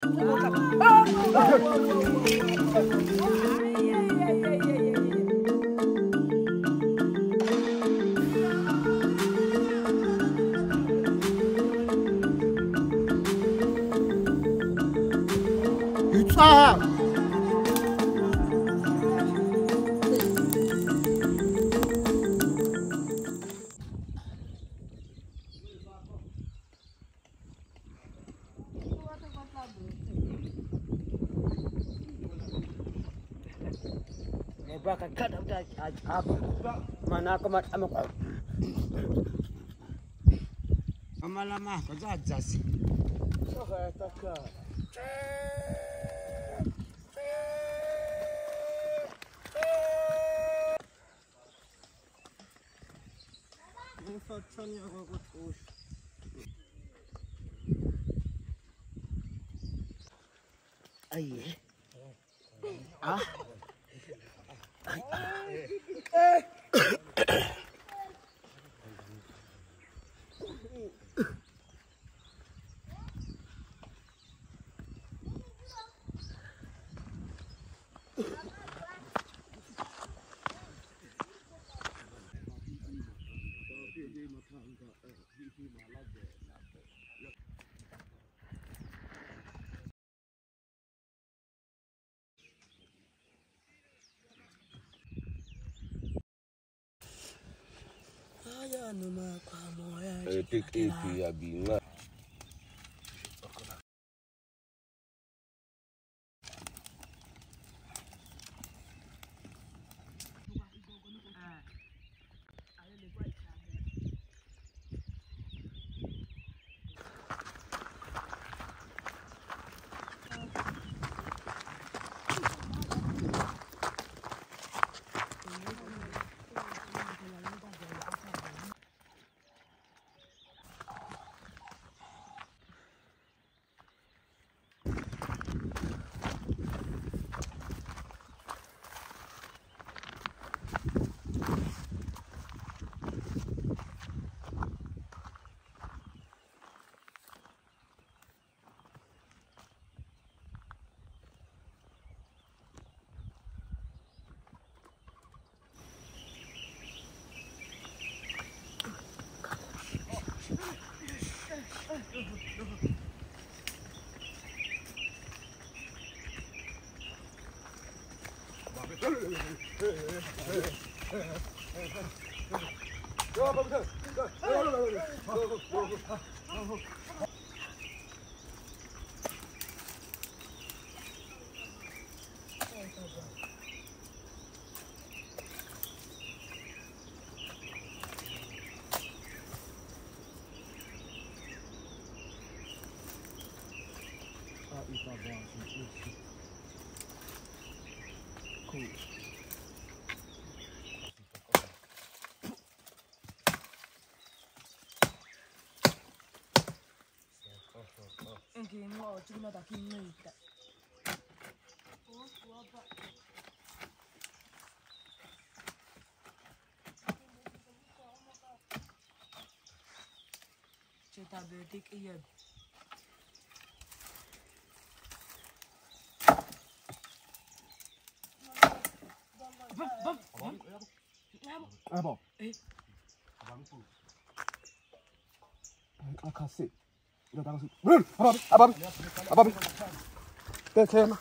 Ah! Marco, già già sì. Dov'è attaccare? C'è! Take AP, I be mad. 야, 바보들. 야, 올라가, 올라가. కిన్ను వచ్చుకున్నది కిన్ను ఇట్ట చేత బేటికి ఇయ్యదు Ah bon Eh Avant le coup. Avec un cassé. 이러다가서 물! 아바비! 아바비! 아바비! 네, 제 하나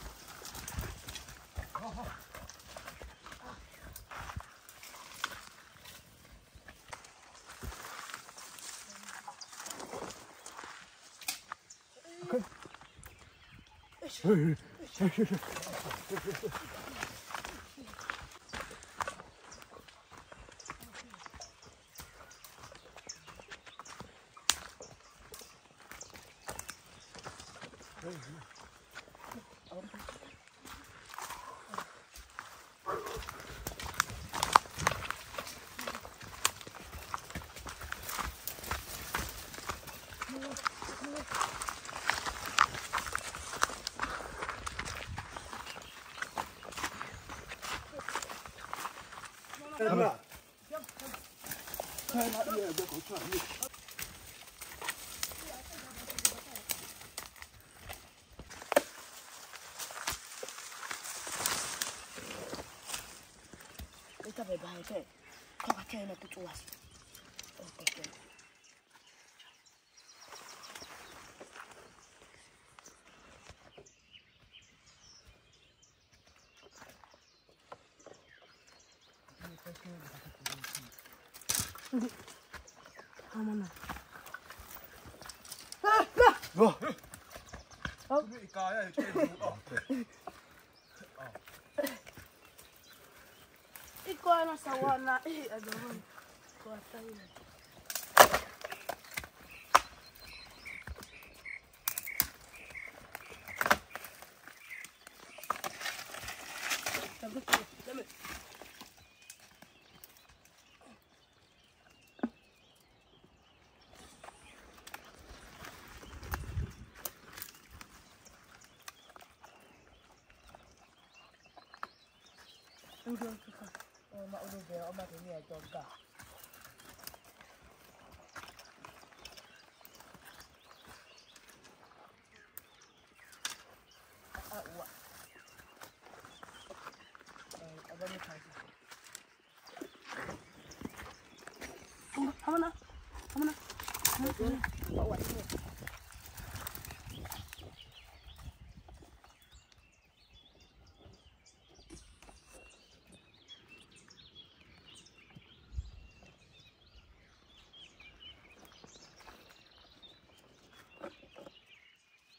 으이, 으이, 으이, 으이, 으이, 으이, 으이, Kita bebaik. Kau kacau nak tu cuas. Okey. 大哥。我妈，我都不，我妈给你来做噶。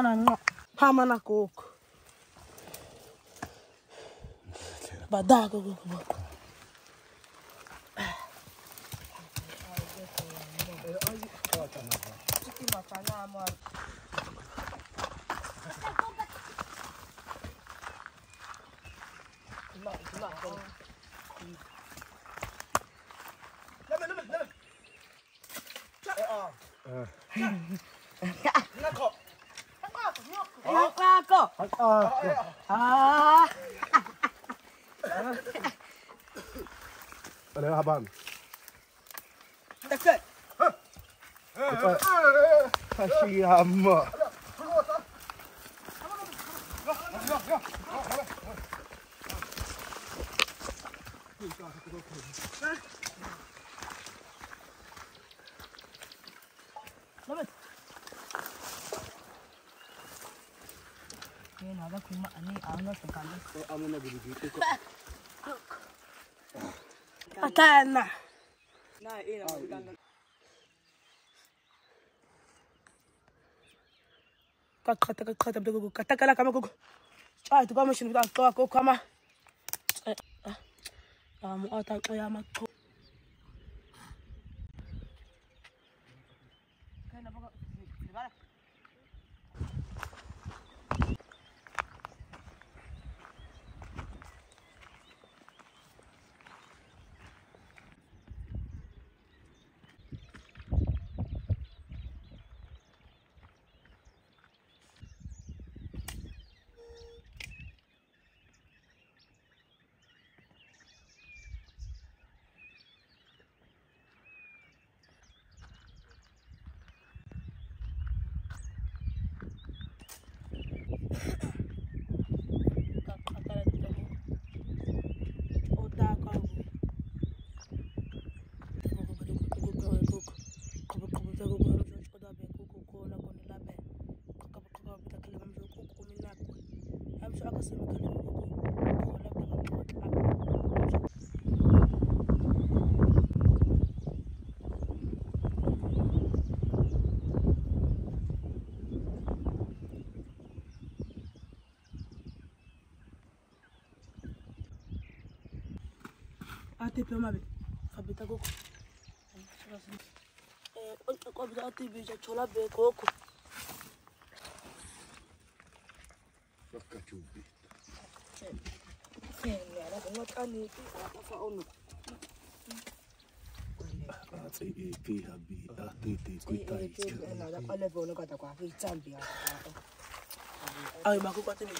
hama na ng'o hama na koko badako. 啊啊啊！啊！啊！来，阿班。大哥。啊！太啊了。Atalna. Nej, ena var Uganda. Kata kata bego kata kala kama gogo. Chai tu kama shinu da kwa kama. Amu ata kwa yama kwa. ATP mabe fabita koko qobita ATP ja chola be koko Fakkati ubbita. Senne a kuma qaneti afa onu. Atse está habi atete kwitai. Ala qale bona kada kwa fitsambi ya. Ayi makukwatsini.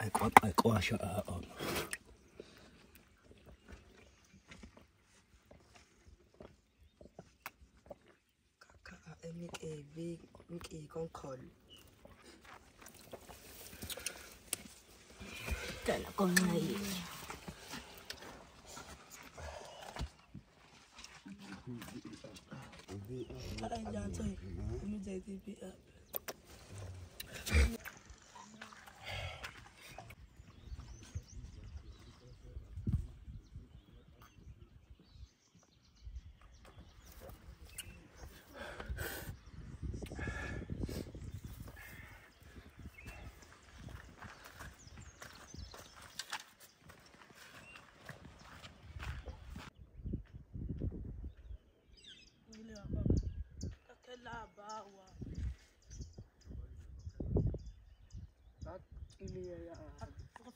I got my guasha out on.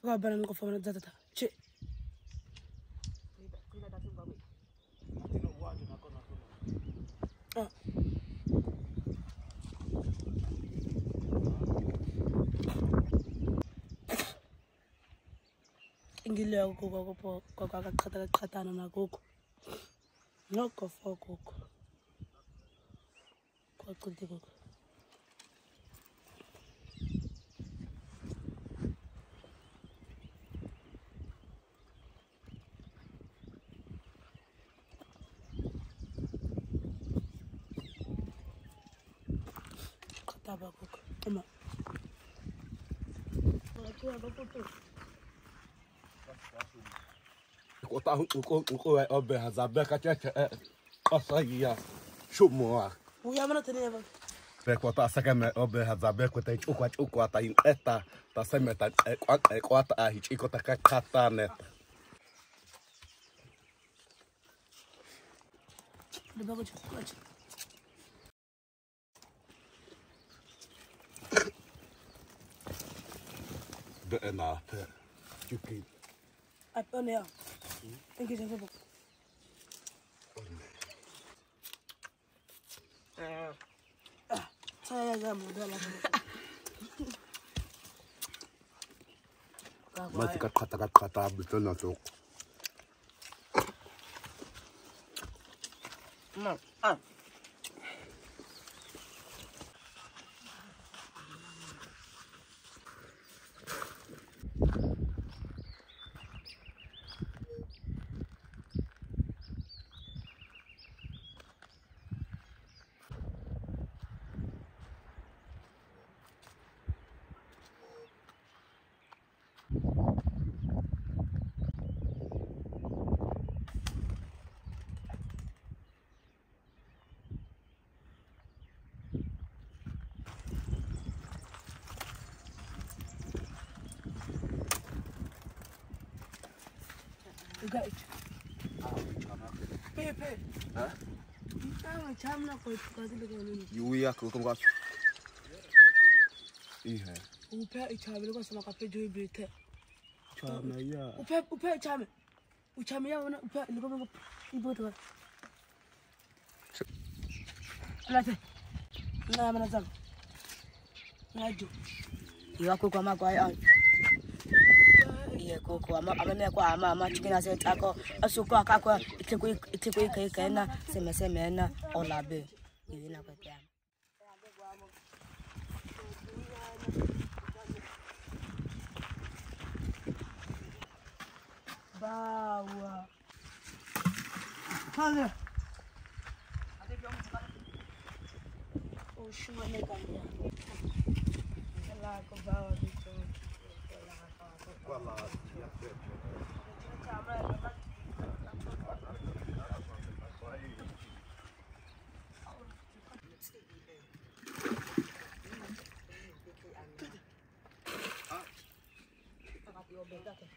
waa baran qof baran dadata che. Ah. Ingileyo kukakaqhatakaqhathana nakuko noko fo kuko kwacitikuko ọbẹ̀ àzàbẹ̀ kàtẹ́kẹ́ ọ̀sán yìí yà ṣùgbọ́n wa. wúyà mọ́nà tẹ̀lé yẹn bá. Peko ta sekeme obe hadzabe kote chukwa chukwa ta in eta ta seme ta ekwa ta ahi chiko ta You keep. Up on there. Thank you, Jehovah. Mati Ugaita. Pepe. Ha? Mtama chamna kwa tukazile kwa nini? Yuu yako uko ngapi? Ihe. Upe ichamele kwa sama kape juu bite. Chamna ya. Upe upe ichame. Uchame ya wana upe ndipo mbo ibo to. Late. Na mana zangu. Na juu. Yako kwa makwa ai. akụkụ amamekwa ama ama chike na seta akọ asụkọ akakwa itekwe ike ike semeseme na ọlabe بيضاته.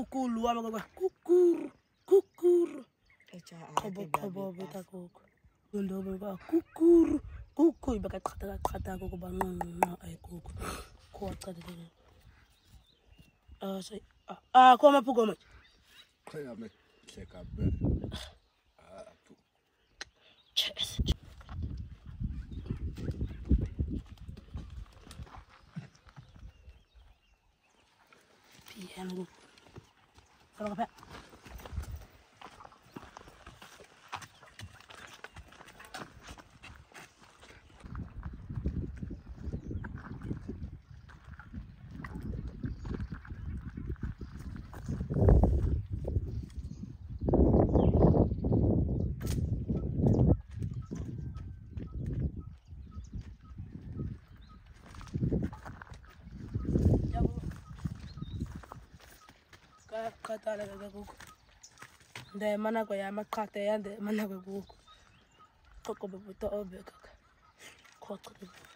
kukur luar mau gue kukur. Kukur kobo kobo kita kukur gundo mau gue kukur kukur. Kukho ibakaqhathakaqhathaka kata kubu ayikoko khowacadelele asayi ah kho amaphuko kaya qhelame check up eh. Yes. Yeah, 那个牌 makata ala gaga gugu de manago ya makata ya de manago gugu koko bubuto obe kaka koko bebuto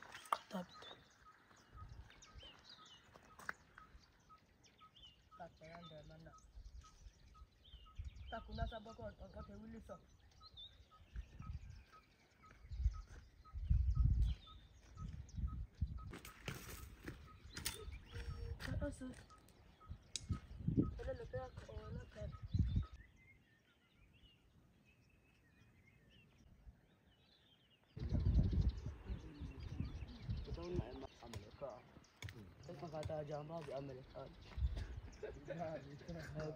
حاجة ما بعمل حاجة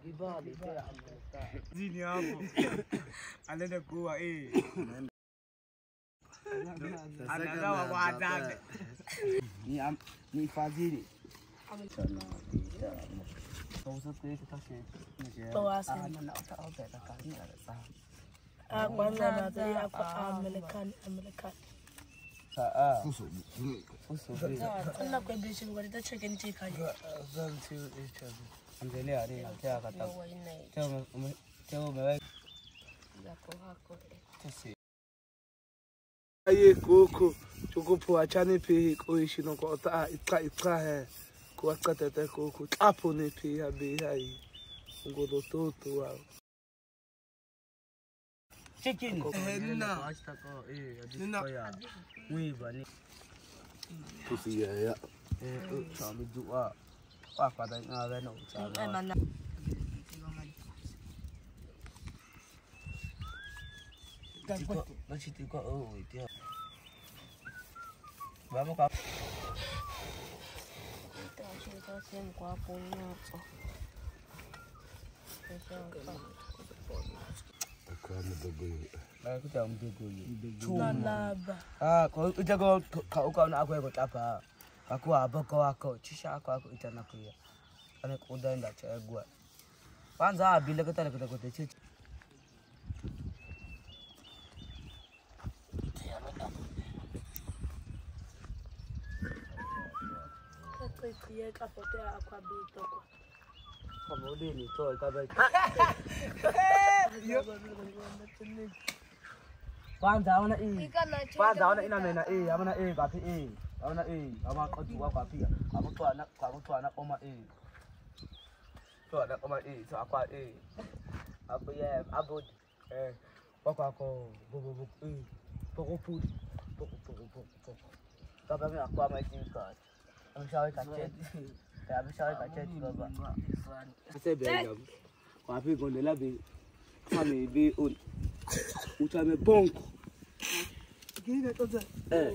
جبالي زين يا ابو علينا قوة إيه أنا دوا وعداني ني عم ني فازيني أنا أعمل كان أعمل كان a'a Allah kwa bishi gwari ta cikin ce kai zan ci ita anjali are ya ta ka ta ta mu ta mu bai ya ko hako ta se aye koko tukupu achani pe ko ishi no ko ta itra itra he ko akata ta koko tapo ne pe ya be hai ngodo toto wa 치킨. 누나. 누나. 우이 많이. 부시야야. 에, 잠이 좋아. 와, 바다 나가 놓. 에, 만나. Tiga, masih tiga, oh itu. Bapak kau. Kita cerita sem kau punya oh. apa? Kita. ukaona akweko tapa kakuwa aboko wako chisha ako ako itanakuya ane kudaenda chagwa kwanza abile katale kutakote chichi Kuyeka fotea kwa bito kwa Hamodini toy kabaki. Kwanza hawana e. Kwanza hawana ina mena e, hawana e ngapi e. tua e, abaqoduka tua Abantwana kwakuthwana uma Tua Thwana uma e, so akwa e. Abu yeah, abu eh wakwako bu bu bu e. Pokophuli. Pokophuli. Kabami akwa my team card. I'm sure I can check. wapi gonde labi fami bi on utame bonk eh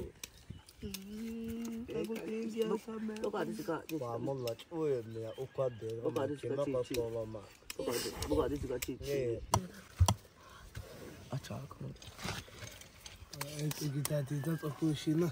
Acha, kalau. Eh, kita tidak aku sih na.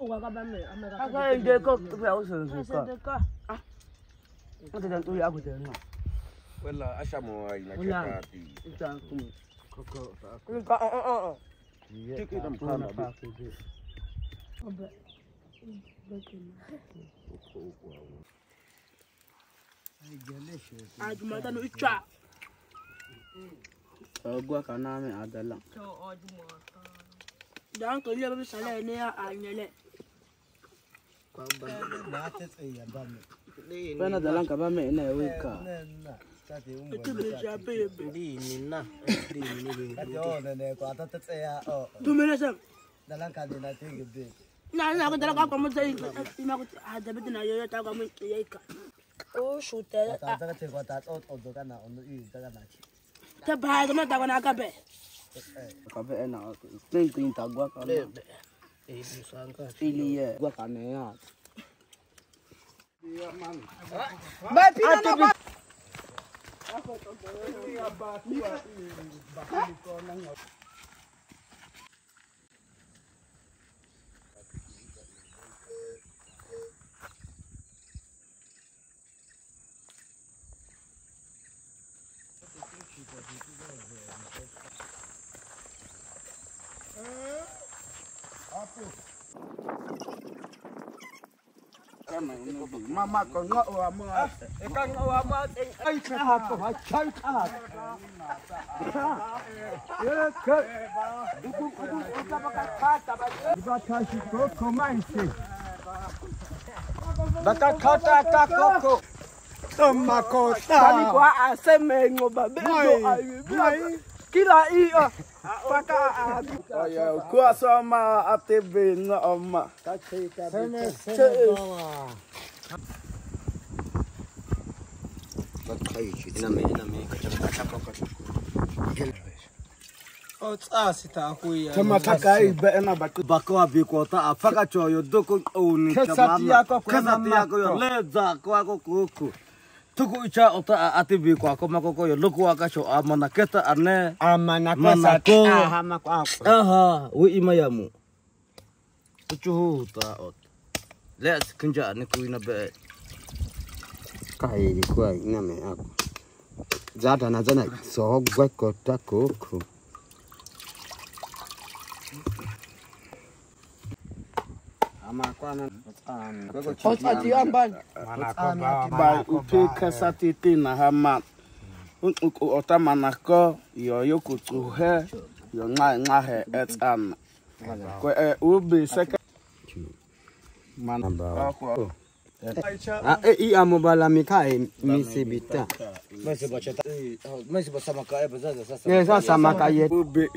Aka yin dai ko tafi a wasu yanzu ka. Wata dan tsori aku da nan. Wala asha mu wai koko ta. Kun ka a a a. Tiki dan fara ba. Oba. Ajumata no icha. Ogwa kana mi adala. To ojumata. Dan ko le bi ni anyele. ko baban datetzea baben dalan gabameena heweka tate ungo ditu jabebe ni na ditu ni gozene ko datetzea o dalan ka den ate gude na na gundera ko mo zein ima kut adabet na yoyota ko mo zein ka oshu da ta ta tze ko datxo todo kan na i da ganachi ta bai na takona ka be ka be en na tlein kin tagu ka Stilia. Ya, gua kaneat. Dia man. Mbak ka ne ya. Mama ko nga o amo. Ika nga o amo. Ay ka ha ko ha chai ka ha. Ye ke. Duku kudu uta baka kata ba. Ba ta shi ko ko mai se. Baka kata ka koko. Toma kota. Bali kwa aseme ngoba be do ayi. Kila i o. Paka a. Oya kwa Kila iya. Pakai Tá Oh ya, eu sama ATB no oma. Kasih kasih. Sama Chama kakai bena baku baku abikota afaka choyo doko oni chama kesa tiako kwa leza kwa kuku. tuku icha ota ati bi ko ako mako ko loku aka cho amana keta arne amana kesa ko ahama ko aha wi imayamu tuchu ta ot let's kunja ne ku ina be kai ni ina me ako zata na zana so gwa ko ta ko ko ọtí abáyé by upe kasa tete na ha ma ọta mana kọ yọ yokoto he yọ nwa nwa he. Aici... A, e, am bala mica, mi se bita. Mă se băcea, mă se băcea mă ca e băză de sasa. E sasa mă ca e. Ube,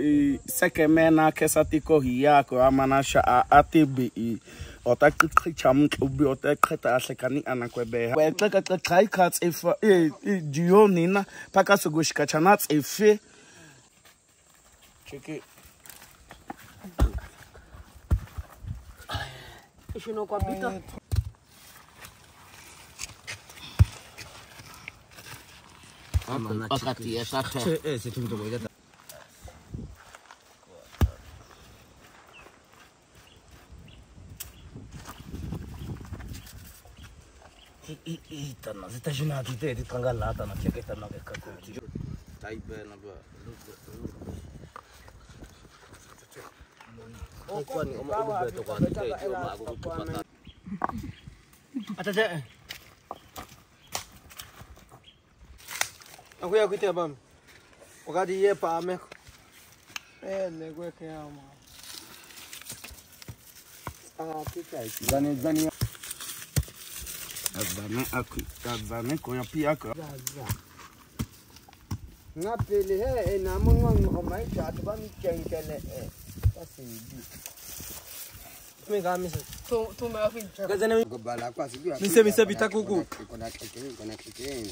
se că mena că să mă cohia, că am anașa a atibi. O ta cât că ceam că ube, o ta cât a se cani ana cu ebe. Bă, că că că cai că e fa, e dionina, pa ca să goși că ceanat e fe. Check it. Și nu cu. Pakati ya sasa. Eh, sekitu moja. ήταν, δεν τα γυνάτη, δεν ήταν καλά τα νατιά και ήταν και κακό. Τα είπε να πει. Aku kan, kamu berdua tu kan, kita cuma aku tu kata. Ada tak? Nakuja kuitia pame. Wakati ye pame. Ele kweke ama. zanezani azame akwi azame konya pi akwa zaza ngapele he ena mongwa ngoma ithathu bamkenkele e basibi megamisa tumba yafi ngazana ngobala kwasi kuya mise mise bitakuku kona kekeni kona kekeni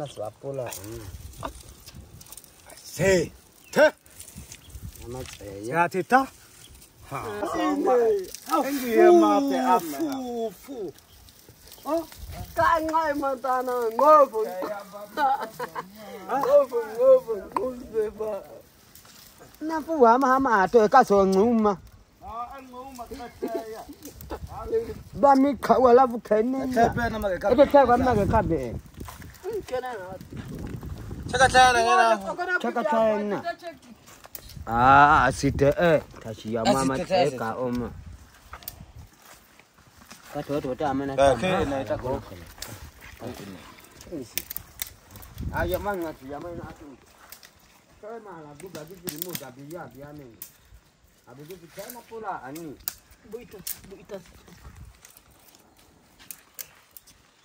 nó sửa bù là thế thế. Nó thế ra thì ta hả? Anh gì mà phải ăn phụ phụ ô cái ngay mà ta nó ngơ phụ ngơ phụ ngơ phụ ngơ phụ nó phụ hả mà mà tôi cá sấu ngủ mà. Ba mi khẩu là vụ khen nè, cái bên nó mà cái cái bên cái bên mà cái cái bên chakachayana a asite tashi yamama teka oma katototi amanaayamangatiyamanatu kemala gubagizilimugabiyabiameni abigizikena pula ani buita buita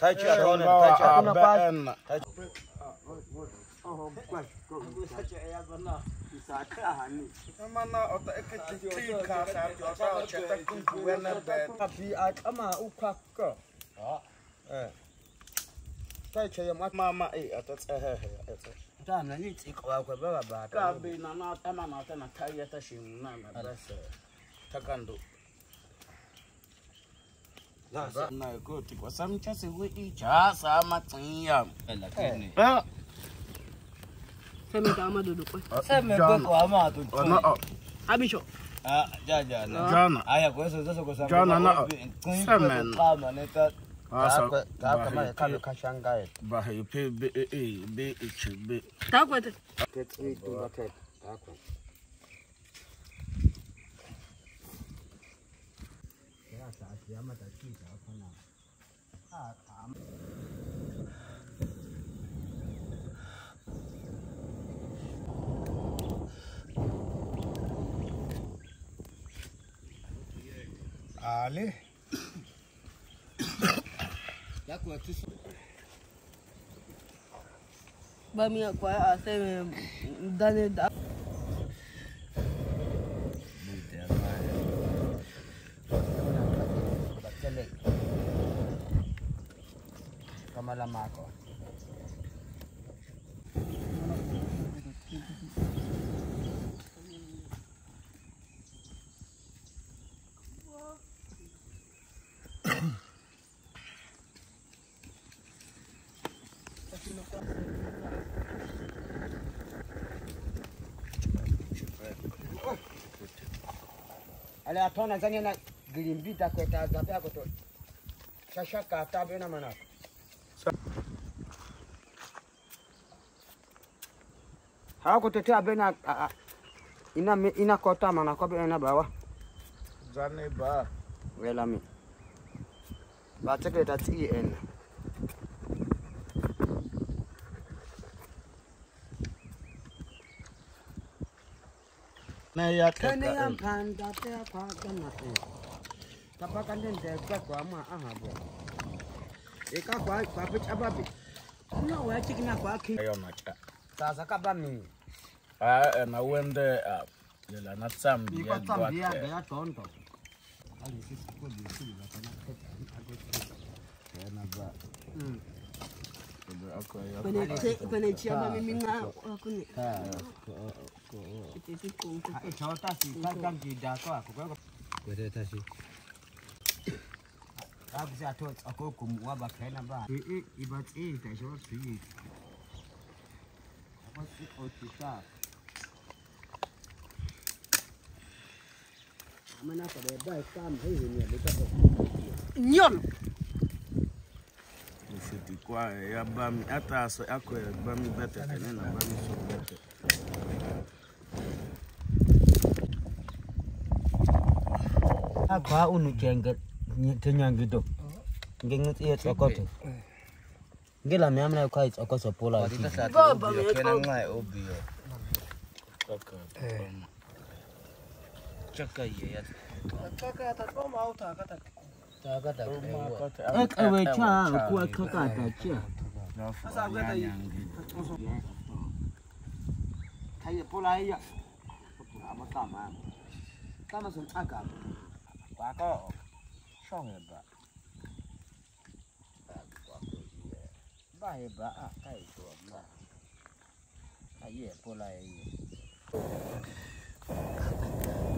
تاجي أرون تاجي أنا بان mana ota ekiti ka sa ti ota cheta kun kuena be tapi akama ukakko ha eh sai che yam mama eh ata tsehe eh tana ni tsiko akwe baba ba ka be na na tama na tana tayi ta shin na na bas takando nakoti kwasamchaseweijasa amaciya semeka amadodo abisho Bakwete. 山的记者可能啊，他们。Ale. Yakwa tu. Ba mi akwa a se me dane da malamako. Ale hapana zani na gilimbita kwetaza vyako to shashaka atabyo na manako hawakutetea bena ah, ah, ah. ina ina kota mana kwa ina bawa. Zane ba. Welami bateketa ti en. Na ya kene ya mpanda te kwa kana te. Tapaka ndende kwa kwa ma ahabo eka kwa kwa picha babi. Na wa chikina kwa ki ayo macha. Sasa kaba Ah, and I went there. Uh, you are not some. You got some beer. They are gone. Wanachama mimi na kuni. Chota si kanga kidako akoko. Kwete tashi. Abza tot akoko muwaba kana ba. Eh eh ibatsi tashawa tsi. Abasi otisa. Nyolo. Mfiti kwa ya bami hata aso yako ya bami bete kene na bami so bete. Akwa unu kenga kenyangi to. Ngengu tsi tsokoto. Ngela myamna kwa tsokoso pola. Baba kena ngai obio. Kaka. Chaka ye ya. Kaka atatoma au takata. Taka taka. Ewe cha kwa kakata cha. Sasa akata hii. Thầy pola ya. Pola ma kama. Kama sun aga. Quá có. Xong rồi bà. Ba ye ba a kai to ma. Aye pola ye. Ui, nó ngồi mày cái bia mẹ. cái kwa a Bami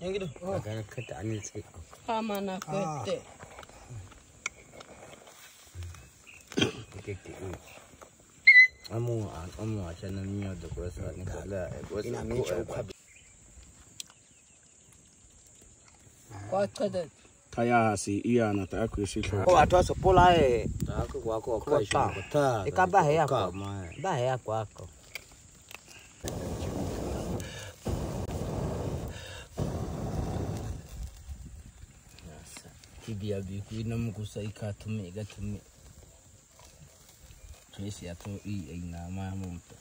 Yang gitu. Oh. Agak kata anil sih. Kamana kete. Kete. Amu amu acha na niyo do ko sa ni kala. Eh, Ina mi chau kab. Kwa kada. Kaya si iya na ta ku si ko. Ko kigiyagiye kuinamo gusa ikatume igatume twese yato inama yamumpa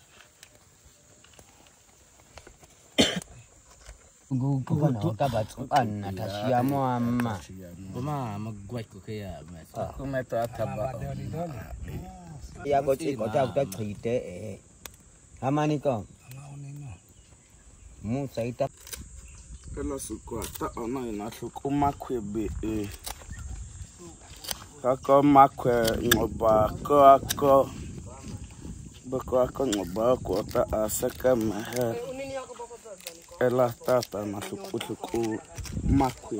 tukabatukan atashiyamo amma kuma magwai kuka ya mai kuma ta taba ya gochi ko ta ka khite e amani ko mu saita kana su ko ta ona ina su kuma kwebe e kakɔ makɔ ŋɔba kɔ akɔ bɛkɔ akɔ ŋɔba kɔ ta asɛkɛ mɛ hɛ ɛla tata na tukutuku makɔ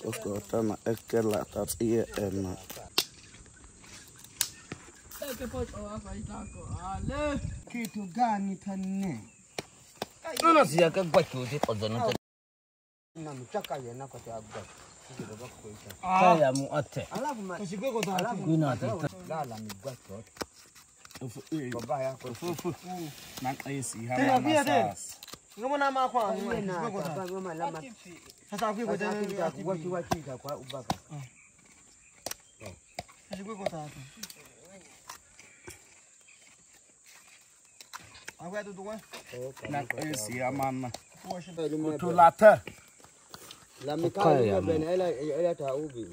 kɔkɔ ta na ɛkɛ la ta iye ɛna. kitu gani tanne? Nona siyaka kwa chuzi kwa zonata. Haya muate. Alafu mashikwe kwa alafu. Ina atata. Lala migwacho. Ufu baba yako. Ufu na kaisi hapa masas. Ngoma na ma kwa mashikwe kwa sababu Kutulata. La mikali ben ela ela ta ubi.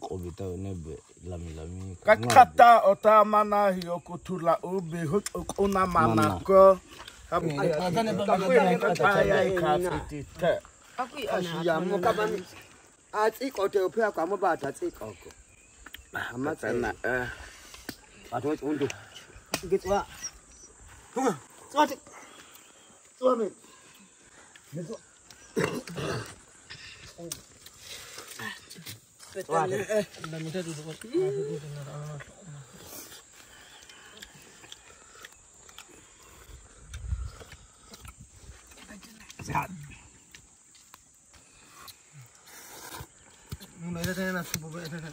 Ko bita ne be lami lami. Kakata ota mana hiyo kutula ubi una mana ko. Ashiya mo ka ban. A tsi ko te opya kwa mo ba ta tsi ko ko. Amma Tana eh. a to tsundu. Gitswa. Tswa. Tswa me. Unaenda 过来，哎，来，你在这坐坐，坐坐，坐。来进来，来，我们来这再拿四五百，来来。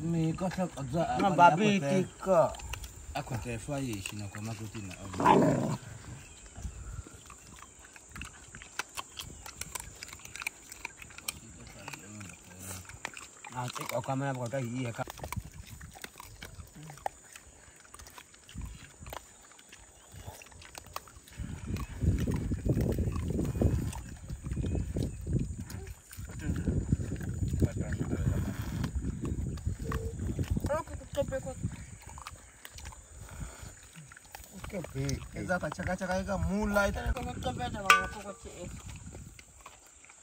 tumikosa mababitika akwatefayishi nakwamakutina Nanti kau kamera kau dah iya kak. का चकाचकाई का मुंह लाए थे तो मुझको पे दबाओ तो कुछ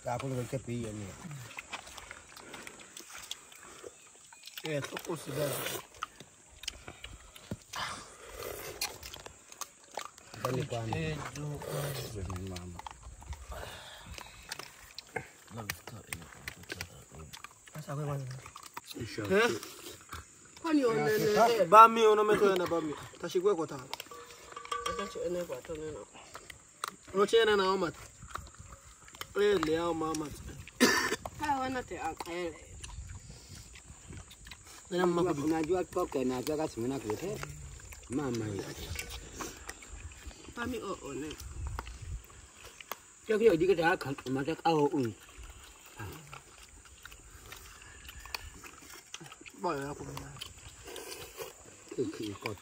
आप लोग इनके पी जाइए ये तो कुछ इधर ये जो मामा लगता है ऐसा कोई बात नहीं Bami unometoena bami tashigwe kotano ci ene ba ta nena o ce na na mat eh le ya ma mat ka wana te a kai na ma ku na juwa ko ka na ga ga simina ku te ma ma yi pa mi o o ne 저기 어디가 다 가, 맞아 까오 응. 뭐야 고민나. 그 그거.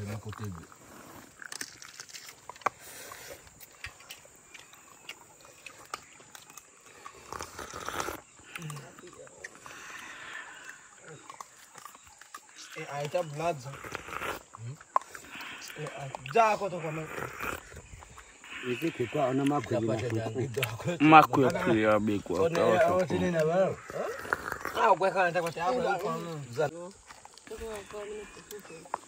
de mon côté. Et à étape blade, ça. D'accord, on a marqué. On a marqué. On a marqué. On a marqué. On a marqué. A marqué. On a marqué. On a marqué. On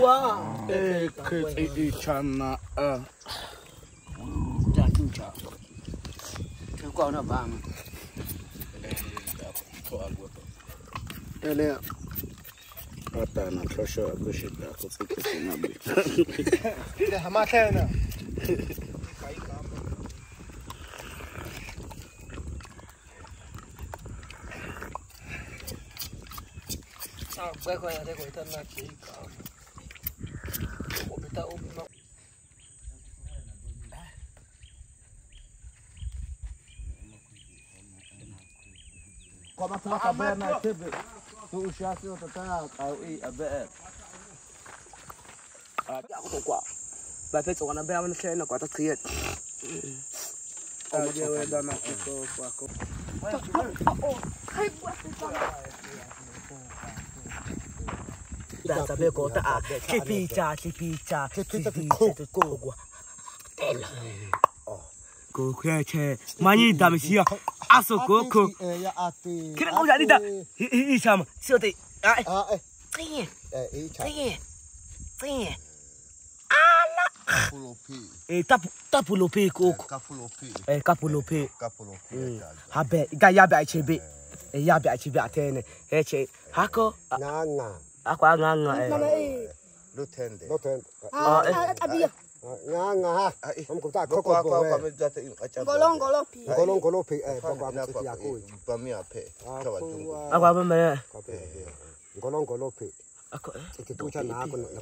Uau! É que e chama a. Já tinha. Que qual na bama. Ele é. Ata na trouxa, a coxa da o que se não abre. Ele a ramatena. sao quay quay ở đây quay thân là chỉ có bộ bị tao bị mọc Começa a saber na equipe. Tu já se outra tá aí a BR. Ah, já vou tocar. Vai feito quando a BR não chega na quarta tria. Como deu é da na equipe, paco. Oh, ai, guarda, piazza becota a ci piccia ci piccia ci piccia 고고 텔라 그 그래 제 많이 담으시요 아서 그그 그런 거 아니다 이참 저대 아 띵이 띵이 띵이 E tapu lope koko. E kapu lope Habe Gaya be aichebe Eya be aichebe atene Eche Hako Nana Aku ang nga nga eh. Lutende. Lutende. Ah, abiya. Nga nga ha. Am ko ta ko ko ko. Golong golong pi. Golong golong pi eh pa pa ti ya ko. Pa mi ape. Ka wa tu. Ako ba me. Golong golong pi. Ako. Ti tu cha na ko nak.